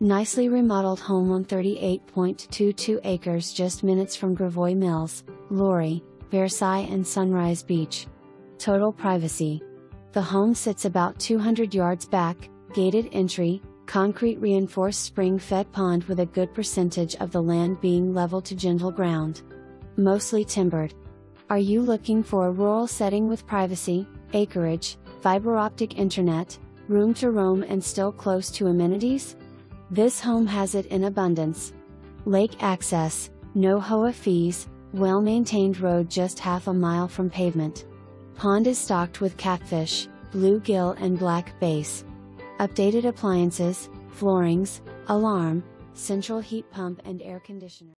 Nicely remodeled home on 38.22 acres just minutes from Gravois Mills, Laurie, Versailles and Sunrise Beach. Total privacy. The home sits about 200 yards back, gated entry, concrete reinforced spring fed pond with a good percentage of the land being level to gentle ground. Mostly timbered. Are you looking for a rural setting with privacy, acreage, fiber optic internet, room to roam and still close to amenities? This home has it in abundance. Lake access, no HOA fees, well maintained road just half a mile from pavement. Pond is stocked with catfish, bluegill and black bass. Updated appliances, floorings, alarm, central heat pump and air conditioner.